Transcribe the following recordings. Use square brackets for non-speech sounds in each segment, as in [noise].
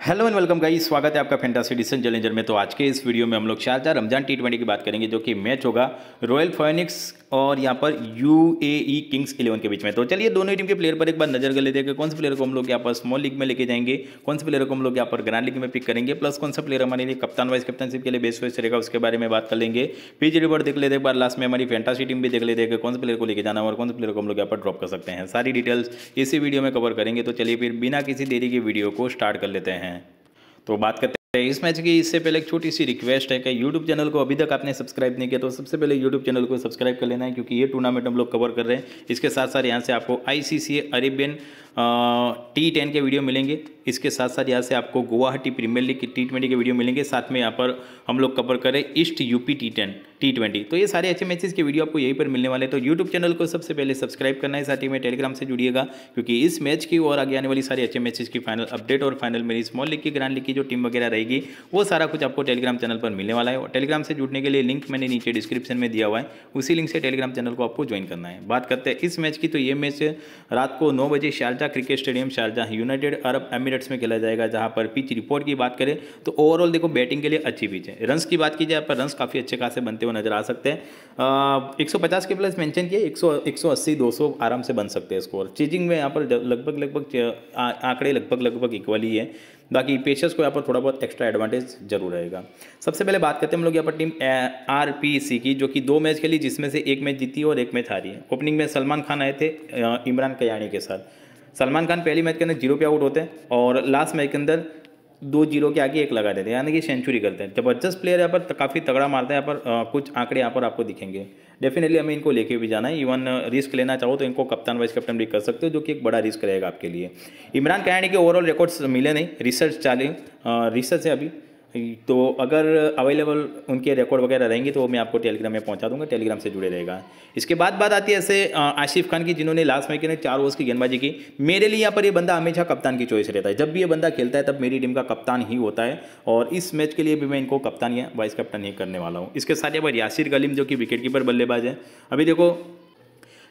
Hello and welcome guys स्वागत है आपका फैंटासी डिसन चैलेंजर में। तो आज के इस वीडियो में हम लोग शारजा रमज़ान टी ट्वेंटी की बात करेंगे, जो कि मैच होगा रॉयल फोनिक्स और यहाँ पर यू ए किंग्स इलेवन के बीच में। तो चलिए, दोनों टीम के प्लेयर पर एक बार नज़र कर लेते हैं कि कौन से प्लेयर को हम लोग यहाँ पर स्मॉल लीग में लेके जाएँगे, कौन से प्लेयर को हम लोग यहाँ पर ग्रैंड लीग में पिक करेंगे प्लस कौन सा प्लेयर हमारे लिए कप्तान वाइस कैप्टनशिप के लिए बेस्ट वेस्ट रहेगा, उसके बारे में बात कर लेंगे। पीच रिपोर्ट देख लेते एक बार लास्ट में हमारी फैंटासी टीम भी देख लेते हैं कि कौन से प्लेयर को लेके जाना और कौन से प्लेयर को हम लोग यहाँ पर ड्रॉप कर सकते हैं। सारी डिटेल्स इसी वीडियो में कवर करेंगे। तो चलिए फिर बिना किसी देरी की वीडियो को स्टार्ट कर लेते हैं। तो बात करते हैं इस मैच की। इससे पहले एक छोटी सी रिक्वेस्ट है कि यूट्यूब चैनल को अभी तक आपने सब्सक्राइब नहीं किया तो सबसे पहले यूट्यूब चैनल को सब्सक्राइब कर लेना है, क्योंकि ये टूर्नामेंट हम लोग कवर कर रहे हैं। इसके साथ साथ यहाँ से आपको I C C Arabian T ten के वीडियो मिलेंगे। इसके साथ साथ यहाँ से आपको गुवाहाटी प्रीमियर लीग की टी ट्वेंटी के वीडियो मिलेंगे। साथ में यहाँ पर हम लोग कवर करें east UP T ten T twenty तो ये सारे अच्छे मैचेस के वीडियो आपको यहीं पर मिलने वाले हैं। तो यूट्यूब चैनल को सबसे पहले सब्सक्राइब करना है। साथ ही में टेलीग्राम से जुड़िएगा, क्योंकि इस मैच की और आगे आने वाली सारी अच्छे मैचेस की फाइनल अपडेट और फाइनल मेरी स्मॉल लीग की ग्रांड लीग की जो टीम वगैरह रहेगी, वो सारा कुछ आपको टेलीग्राम चैनल पर मिलने वाला है। और टेलीग्राम से जुड़ने के लिए लिंक मैंने नीचे डिस्क्रिप्शन में दिया हुआ है। उसी लिंक से टेलीग्राम चैनल को आपको ज्वाइन करना है। बात करते हैं इस मैच की। तो ये मैच रात को नौ बजे Sharjah cricket stadium Sharjah United Arab Emirates में खेला जाएगा, जहाँ पर पिच रिपोर्ट की बात करें तो ओवरऑल देखो बैटिंग के लिए अच्छी पिच है। रन्स की बात की जाए, पर रन्स काफ़ी अच्छे खासे बनते हुए नज़र आ सकते हैं। एक सौ पचास के प्लस मेंशन किए, एक सौ, एक आराम से बन सकते हैं स्कोर चीजिंग में यहाँ पर लगभग लगभग आंकड़े लगभग लगभग इक्वल ही है। बाकी पेशर्स को यहाँ पर थोड़ा बहुत एक्स्ट्रा एडवांटेज ज़रूर रहेगा। सबसे पहले बात करते हैं हम लोग यहाँ पर टीम आर पी सी की, जो कि दो मैच खेली जिसमें से एक मैच जीती और एक मैच हारी है। ओपनिंग में सलमान खान आए थे इमरान कयानी के साथ। सलमान खान पहली मैच के अंदर ज़ीरो पे आउट होते हैं और लास्ट मैच के अंदर दो ज़ीरो के आगे एक लगा देते हैं। यानी कि सेंचुरी करते हैं। ज़बरदस्त प्लेयर यहाँ पर काफ़ी तगड़ा मारता है यहाँ पर कुछ आंकड़े यहाँ पर आपको दिखेंगे। डेफिनेटली हमें इनको लेके भी जाना है। इवन रिस्क लेना चाहो तो इनको कप्तान वाइस कैप्टन भी कर सकते हो, जो कि एक बड़ा रिस्क रहेगा आपके लिए। इमरान कयानी के ओवरऑल रिकॉर्ड्स मिले नहीं। रिसर्च चाले रिसर्च है अभी। तो अगर अवेलेबल उनके रिकॉर्ड वगैरह रहेंगे तो वो मैं आपको टेलीग्राम में पहुँचा दूँगा टेलीग्राम से जुड़े रहेगा। इसके बाद बात आती है ऐसे आशिफ खान की, जिन्होंने लास्ट मैच के चार ओवर्स की गेंदबाजी की। मेरे लिए यहाँ पर ये बंदा हमेशा कप्तान की चॉइस रहता है। जब भी ये बंदा खेलता है, तब मेरी टीम का कप्तान ही होता है। और इस मैच के लिए भी मैं इनको कप्तान या वाइस कप्तान ही करने वाला हूँ। इसके साथ यहाँ पर यासिर गलीम, जो कि विकेट कीपर बल्लेबाज है। अभी देखो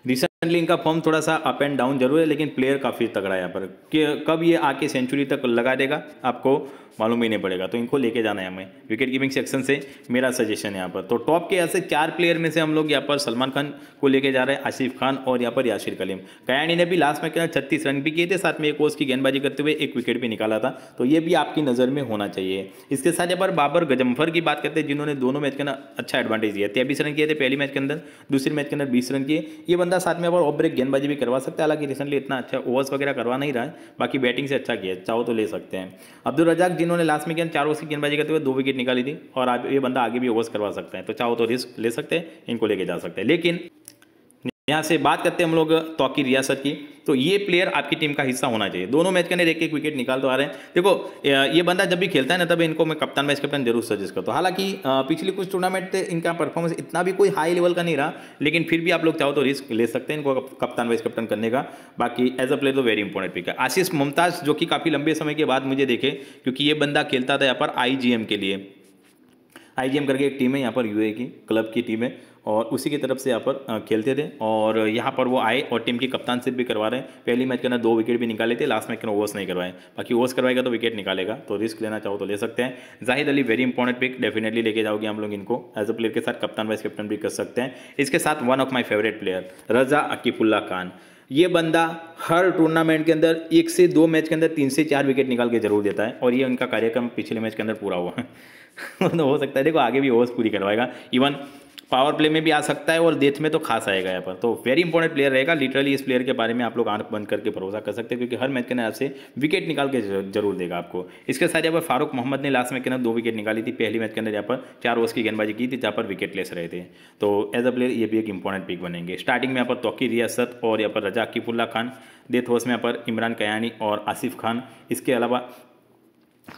रिसेंटली इनका फॉर्म थोड़ा सा अप एंड डाउन ज़रूर है, लेकिन प्लेयर काफ़ी तगड़ा है यहाँ पर। कि कब ये आके सेंचुरी तक लगा देगा, आपको मालूम ही नहीं पड़ेगा। तो इनको लेके जाना है हमें। विकेट कीपिंग सेक्शन से मेरा सजेशन है यहाँ पर। तो टॉप के ऐसे चार प्लेयर में से हम लोग यहाँ पर सलमान खान को लेके जा रहे हैं, आसिफ खान और यहाँ पर याशिर कलीम। कयानी ने भी लास्ट में क्या छत्तीस रन भी किए थे, साथ में एक ओवर्स की गेंदबाजी करते हुए एक विकेट भी निकाला था। तो ये भी आपकी नज़र में होना चाहिए। इसके साथ यहाँ पर बाबर गजम्फर की बात करते हैं, जिन्होंने दोनों मैच के अंदर अच्छा एडवांटेज दिया। तेईस रन किए थे पहली मैच के अंदर, दूसरे मैच के अंदर बीस रन किए। ये बंदा साथ में और ऑफ़ ब्रेक गेंदबाजी भी करवा सकता है, हालाँकि रिसेंटली इतना अच्छा ओवर्स वगैरह करवा नहीं रहा है। बाकी बैटिंग से अच्छा किया चाहो तो ले सकते हैं। अब्दुल रजाक जिन्होंने लास्ट में क्या, चार ओवर्स की गेंदबाजी करते हुए दो विकेट निकाली थी और आप ये बंदा आगे भी ओवर्स करवा सकते हैं। तो चाहो तो रिस्क ले सकते हैं, इनको लेके जा सकते हैं। लेकिन यहाँ से बात करते हैं हम लोग तोकी रियासत की। तो ये प्लेयर आपकी टीम का हिस्सा होना चाहिए। दोनों मैच के अंदर एक एक विकेट निकाल तो आ रहे हैं। देखो ये बंदा जब भी खेलता है ना, तब इनको मैं कप्तान वाइस कैप्टन ज़रूर सजेस्ट करता हूँ। हालाँकि पिछले कुछ टूर्नामेंट इनका परफॉर्मेंस इतना भी कोई हाई लेवल का नहीं रहा, लेकिन फिर भी आप लोग चाहो तो रिस्क ले सकते हैं इनको कप्तान वाइस कैप्टन करने का। बाकी एज अ प्लेयर तो वेरी इंपॉर्टेंट पिक है। आशीष मुमताज़, जो कि काफ़ी लंबे समय के बाद मुझे देखे, क्योंकि ये बंदा खेलता था यहाँ पर आईजीएम के लिए। आईजीएम करके एक टीम है, यहाँ पर यूए की, क्लब की टीम है, और उसी की तरफ़ से यहाँ पर खेलते थे, और यहाँ पर वो आए और टीम की कप्तानशिप भी करवा रहे हैं। पहली मैच के अंदर दो विकेट भी निकाले थे, लास्ट मैच के अंदर ओवर्स नहीं करवाए। बाकी ओवर्स करवाएगा तो विकेट निकालेगा तो रिस्क लेना चाहो तो ले सकते हैं। Zahid Ali very important pick definitely लेके जाओगे हम लोग इनको एज अ प्लेयर के साथ कप्तान वाइस कैप्टन भी कर सकते हैं। इसके साथ one of my favourite player Raza Akifullah Khan. ये बंदा हर टूर्नामेंट के अंदर एक से दो मैच के अंदर तीन से चार विकेट निकाल के ज़रूर देता है और ये उनका कार्यक्रम पिछले मैच के अंदर पूरा हुआ है। [laughs] हो सकता है, देखो आगे भी ओवर्स पूरी करवाएगा। इवन पावर प्ले में भी आ सकता है और डेथ में तो खास आएगा यहाँ पर। तो वेरी इंपॉर्टेंट प्लेयर रहेगा। लिटरली इस प्लेयर के बारे में आप लोग आँख बंद करके भरोसा कर सकते हैं, क्योंकि हर मैच के अंदर आपसे विकेट निकाल के ज़रूर देगा आपको। इसके साथ यहाँ पर फारूक मोहम्मद ने लास्ट मैच के अंदर दो विकेट निकाली थी। पहली मैच के अंदर यहाँ पर चार ओवर्स की गेंदबाजी की थी, जहाँ पर विकेट लेस रहे थे। तो एज अ प्लेयर ये भी एक इंपॉर्टेंट पिक बनेंगे। स्टार्टिंग में यहाँ पर तोकी रियासत और यहाँ पर रजा अकीफुल्ला खान डेथ ओवर्स में यहाँ पर इमरान कयानी और आसिफ खान इसके अलावा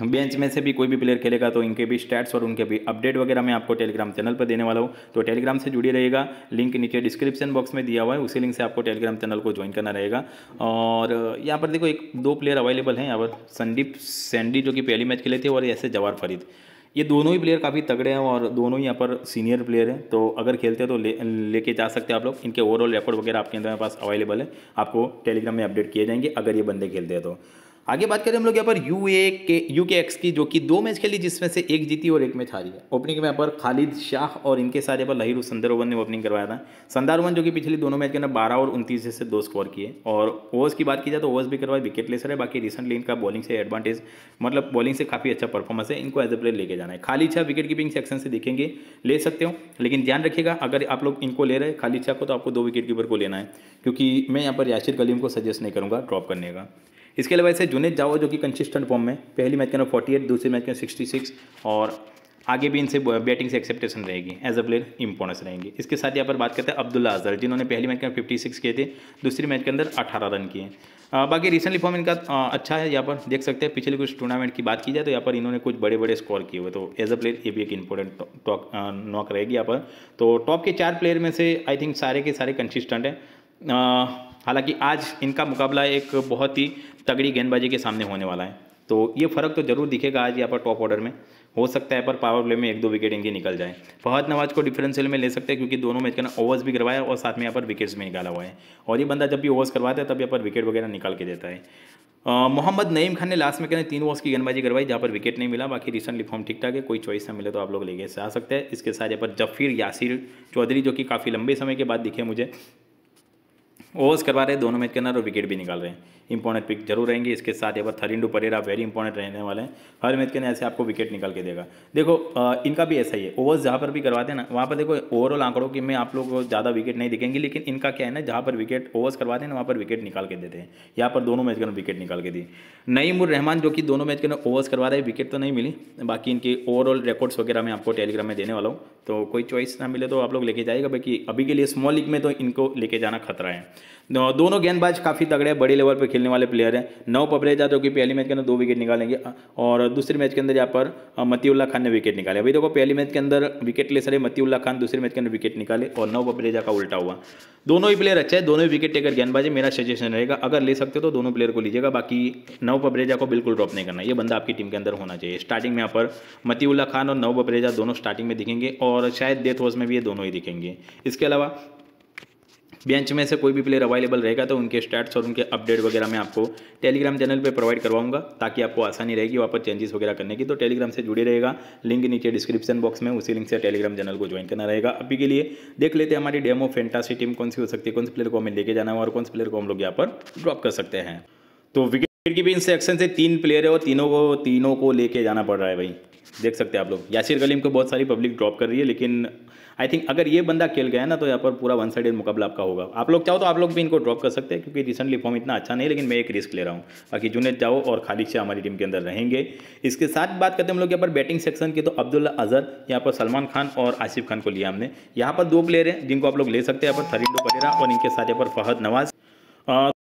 बेंच में से भी कोई भी प्लेयर खेलेगा तो इनके भी स्टैट्स और उनके भी अपडेट वगैरह मैं आपको टेलीग्राम चैनल पर देने वाला हूँ। तो टेलीग्राम से जुड़ी रहेगा लिंक नीचे डिस्क्रिप्शन बॉक्स में दिया हुआ है, उसी लिंक से आपको टेलीग्राम चैनल को ज्वाइन करना रहेगा। और यहाँ पर देखो एक, दो प्लेयर अवेलेबल हैं, यहाँ पर संदीप सैंडी जो कि पहली मैच खेले थे और ऐसे जवार फरीद। ये दोनों ही प्लेयर काफ़ी तगड़े हैं और दोनों ही यहाँ पर सीनियर प्लेयर हैं। तो अगर खेलते हैं तो ले, लेके जा सकते हैं आप लोग। इनके ओवरऑल रिकॉर्ड वगैरह आपके अंदर पास अवेलेबल है। आपको टेलीग्राम में अपडेट किए जाएँगे, अगर ये बंदे खेलते हैं तो। आगे बात करें हम लोग यहाँ पर यू ए के यू के एक्स की, जो कि दो मैच खेली जिसमें से एक जीती और एक मैच हारी है। ओपनिंग में यहाँ पर खालिद शाह और इनके साथ यहाँ पर लहिर संदर ने ओपनिंग करवाया था। संदार ओवन जो कि पिछले दोनों मैच के अंदर बारह और उनतीस से दो स्कोर किए। और ओवर्स की बात की जाए तो ओवर्स भी करवाए विकेट लेसर है बाकी रिसेंटली इनका बॉलिंग से एडवांटेज मतलब बॉलिंग से काफ़ी अच्छा परफॉर्मेंस है। इनको एज ए प्लेयर लेके जाना है। खाली छा विकेट कीपिंग सेक्शन से देखेंगे, ले सकते हो। लेकिन ध्यान रखिएगा, अगर आप लोग इनको ले रहे हैं खाली छा को तो आपको दो विकेट कीपर को लेना है। क्योंकि मैं यहाँ पर याशिर कलीम को सजेस्ट नहीं करूँगा ड्रॉप करने का। इसके अलावा ऐसे जुनेद जाओ जो कि कंसिस्टेंट फॉर्म में, पहली मैच के अंदर फोर्टी एट दूसरी मैच के सिक्सटी सिक्स और आगे भी इनसे बैटिंग से एक्सेप्टेशन रहेगी एज अ प्लेयर इंपॉर्टेंस रहेंगे। इसके साथ यहाँ पर बात करते हैं अब्दुल्ला अजहर जिन्होंने पहली मैच के अंदर फिफ्टी सिक्स किए थे, दूसरी मैच के अंदर अठारह रन किए। बाकी रिसेंटली फॉर्म इनका अच्छा है, यहाँ पर देख सकते हैं, पिछले कुछ टूर्नामेंट की बात की जाए तो यहाँ पर इन्होंने कुछ बड़े बड़े स्कोर किए हुए तो एज अ प्लेयर ये भी एक इंपॉर्टेंट टॉक नॉक रहेगी यहाँ पर। तो टॉप के चार प्लेयर में से आई थिंक सारे के सारे कंसिस्टेंट हैं। हालाँकि आज इनका मुकाबला एक बहुत ही तगड़ी गेंदबाजी के सामने होने वाला है। तो ये फ़र्क तो ज़रूर दिखेगा आज यहाँ पर टॉप ऑर्डर में। हो सकता है पर पावर प्ले में एक दो विकेट इनके निकल जाए। फहद नवाज़ को डिफरेंशियल में ले सकते हैं क्योंकि दोनों मैच का ओवर्स भी करवाया और साथ में यहाँ पर विकेट्स भी निकाला हुआ है। और ये बंदा जब भी ओवर्स करवाता है तब यहाँ पर विकेट वगैरह निकाल के देता है। मोहम्मद नईम खान ने लास्ट में कहने तीन ओवर्स की गेंदबाजी करवाई जहाँ पर विकेट नहीं मिला। बाकी रिसेंटली फॉर्म ठीक ठाक है, कोई चॉइस ना मिले तो आप लोग लेके आ सकते हैं। इसके साथ यहाँ पर जफीर यासिर चौधरी जो कि काफ़ी लंबे समय के बाद दिखे मुझे ओवर्स करवा रहे हैं दोनों मैच के अंदर और विकेट भी निकाल रहे हैं। इंपॉर्टेंट पिक ज़रूर रहेंगे। इसके साथ यहाँ पर थरिंडू परेरा वेरी इंपॉर्टेंट रहने वाले हैं। हर मैच के अंदर ऐसे आपको विकेट निकाल के देगा। देखो इनका भी ऐसा ही है। ओवर्स जहाँ पर भी करवाते हैं ना, वहाँ पर देखो ओवरऑल आंकड़ों की में आप लोग ज़्यादा विकेट नहीं दिखेंगे, लेकिन इनका क्या है ना, जहाँ पर विकेट ओवर्स करवाते हैं ना, वहाँ पर विकेट निकाल के देते हैं। यहाँ पर दोनों मैच के विकेट निकाल के दी। नईमुर रहमान जो कि दोनों मैच के ओवर्स करवा रहे विकेट तो नहीं मिली। बाकी इनके ओवरऑल रिकॉर्ड्स वगैरह मैं आपको टेलीग्राम में देने वाला हूँ। तो कोई चॉइस ना मिले तो आप लोग लेके जाएगा बाकी अभी के लिए स्मॉल लीग में तो इनको लेके जाना खतरा है। दोनों गेंदबाज काफ़ी तगड़े हैं, बड़े लेवल पर खेलने वाले प्लेयर हैं। नौ पबरेजा जो कि पहली मैच के अंदर दो विकेट निकालेंगे और दूसरे मैच के अंदर यहाँ पर मतीउल्ला खान ने विकेट निकाले। अभी देखो पहली मैच के अंदर विकेट ले सरे मतीउल्ला खान, दूसरे मैच के अंदर विकेट निकाले, और नौ पबरेजा का उल्टा हुआ। दोनों ही प्लेयर अच्छे हैं, दोनों ही विकेट टेकर गेंदबाजी मेरा सजेशन रहेगा, अगर ले सकते हो तो दोनों प्लेयर को लीजिएगा, बाकी नव पबरेजा को बिल्कुल ड्रॉप नहीं करना। ये बंदा आपकी टीम के अंदर होना चाहिए। स्टार्टिंग में यहाँ पर मतीउल्ला खान और नव पबरेजा दोनों स्टार्टिंग में दिखेंगे, और शायद डेथ वॉज़ में भी ये दोनों ही दिखेंगे। इसके अलावा बेंच में से कोई भी प्लेयर अवेलेबल रहेगा तो उनके स्टैट्स और उनके अपडेट वगैरह मैं आपको टेलीग्राम चैनल पे प्रोवाइड करवाऊँगा, ताकि आपको आसानी रहेगी वहाँ पर चेंजेस वगैरह करने की। तो टेलीग्राम से जुड़े रहेगा लिंक नीचे डिस्क्रिप्शन बॉक्स में, उसी लिंक से टेलीग्राम चैनल को ज्वाइन करना रहेगा। अभी के लिए देख लेते हैं हमारी डेमो फेंटासी टीम कौन सी हो सकती है, कौन से प्लेयर को हमें लेके जाना है और कौन से प्लेयर को हम लोग यहाँ पर ड्रॉप कर सकते हैं। तो विकेट कीपिंग सेक्शन से तीन प्लेयर है और तीनों को तीनों को लेके जाना पड़ रहा है भाई। देख सकते हैं आप लोग। यासिर कलीम को बहुत सारी पब्लिक ड्रॉप कर रही है, लेकिन आई थिंक अगर ये बंदा खेल गया ना तो यहाँ पर पूरा वन साइडेड मुकाबला आपका होगा। आप लोग चाहो तो आप लोग भी इनको ड्रॉप कर सकते हैं, क्योंकि रिसेंटली फॉर्म इतना अच्छा नहीं लेकिन मैं एक रिस्क ले रहा हूँ। बाकी जुनेद जाओ और खालिद शाह हमारी टीम के अंदर रहेंगे। इसके साथ बात करते हैं हम लोग यहाँ पर बैटिंग सेक्शन की तो अब्दुल्ला अजहर, यहाँ पर सलमान खान और आसिफ खान को लिया हमने। यहाँ पर दो प्लेयर हैं, जिनको आप लोग ले सकते हैं, यहाँ पर थरिंडो परेरा और इनके साथ यहाँ पर फहद नवाज़।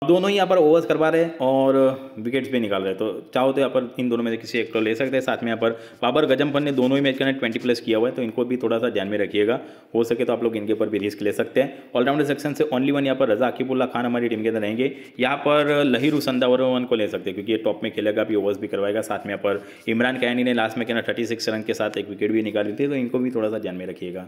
दोनों ही यहाँ पर ओवर्स करवा रहे हैं और विकेट्स भी निकाल रहे हैं। तो चाहो तो यहाँ पर इन दोनों में से किसी एक को ले सकते हैं। साथ में यहाँ पर बाबर गजमफन ने दोनों ही मैच के अंदर ट्वेंटी प्लस किया हुआ है तो इनको भी थोड़ा सा ध्यान में रखिएगा। हो सके तो आप लोग इनके ऊपर भी रिस्क ले सकते हैं। ऑलराउंडर सेक्शन से ओनली वन यहाँ पर रजा अकीबुल्ला खान हमारी टीम के अंदर रहेंगे। यहाँ पर लहिर वन को ले सकते हैं, क्योंकि ये टॉप में खेलेगा भी ओवर्स भी करवाएगा। साथ में यहाँ पर इमरान कैनी ने लास्ट में कहना थर्टी सिक्स रन के साथ एक विकेट भी निकाली थी तो इनको भी थोड़ा सा ध्यान में रखिएगा।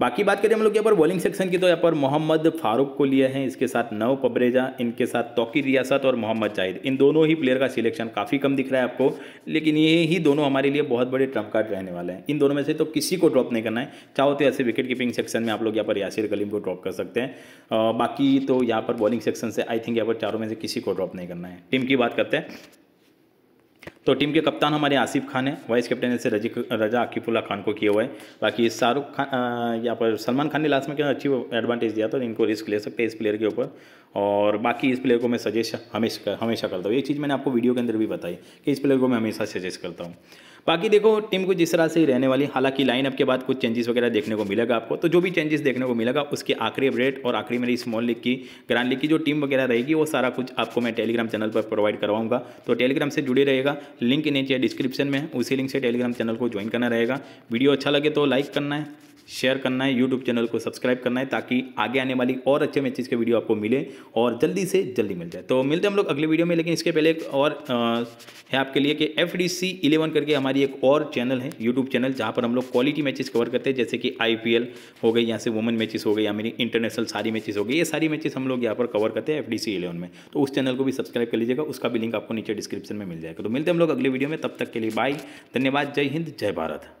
बाकी बात करें हम लोग यहाँ पर बॉलिंग सेक्शन की तो यहाँ पर मोहम्मद फारूक को लिए हैं, इसके साथ नव पबरेजा, इनके साथ तोकी रियासत और मोहम्मद जाहिद इन दोनों ही प्लेयर का सिलेक्शन काफ़ी कम दिख रहा है आपको, लेकिन ये ही दोनों हमारे लिए बहुत बड़े ट्रंप कार्ड रहने वाले हैं। इन दोनों में से तो किसी को ड्रॉप नहीं करना है। चाहो तो ऐसे विकेट कीपिंग सेक्शन में आप लोग यहाँ पर यासिर कलीम को ड्रॉप कर सकते हैं। बाकी तो यहाँ पर बॉलिंग सेक्शन से आई थिंक यहाँ पर चारों में से किसी को ड्रॉप नहीं करना है। टीम की बात करते हैं। तो टीम के कप्तान हमारे आसिफ खान है, वाइस कैप्टन ऐसे रज़ी रजा आकिफुल्ला खान को किया हुआ है। बाकी शाहरुख खान यहाँ पर सलमान खान ने लास्ट में क्या अच्छी एडवांटेज दिया तो इनको रिस्क ले सकते हैं इस प्लेयर के ऊपर। और बाकी इस प्लेयर को मैं सजेस्ट हमेशा हमेशा करता हूँ। ये चीज़ मैंने आपको वीडियो के अंदर भी बताई कि इस प्लेयर को मैं हमेशा सजेस्ट करता हूँ। बाकी देखो, टीम को जिस तरह से ही रहने वाली, हालाँकि लाइनअप के बाद कुछ चेंजेस वगैरह देखने को मिलेगा आपको तो जो भी चेंजेस देखने को मिलेगा, उसके आखिरी अपडेट और आखिरी मेरी स्मॉल लीग की ग्रांड लीग की जो टीम वगैरह रहेगी, वो सारा कुछ आपको मैं टेलीग्राम चैनल पर प्रोवाइड करवाऊँगा। तो टेलीग्राम से जुड़े रहेगा लिंक नीचे डिस्क्रिप्शन में उसी लिंक से टेलीग्राम चैनल को ज्वाइन करना रहेगा। वीडियो अच्छा लगे तो लाइक करना है। शेयर करना है यूट्यूब चैनल को सब्सक्राइब करना है, ताकि आगे आने वाली और अच्छे मैचेस के वीडियो आपको मिले और जल्दी से जल्दी मिल जाए। तो मिलते हैं हम लोग अगले वीडियो में, लेकिन इसके पहले एक और है आपके लिए कि एफ़ डी सी इलेवन करके हमारी एक और चैनल है यूट्यूब चैनल, जहाँ पर हम लोग क्वालिटी मैचेस कवर करते हैं, जैसे कि आई पी एल हो गई यहाँ से वुमेन मैचेस हो गई या मेरी इंटरनेशनल सारी मैचेस हो गई, ये सारी मैचेस हम लोग यहाँ पर कवर करते हैं एफ़ डी सी इलेवन में। तो उस चैनल को भी सब्सक्राइब कर लीजिएगा, उसका भी लिंक आपको नीचे डिस्क्रिप्शन में मिल जाएगा। तो मिलते हैं हम लोग अगले वीडियो में, तब तक के लिए बाय धन्यवाद, जय हिंद, जय भारत।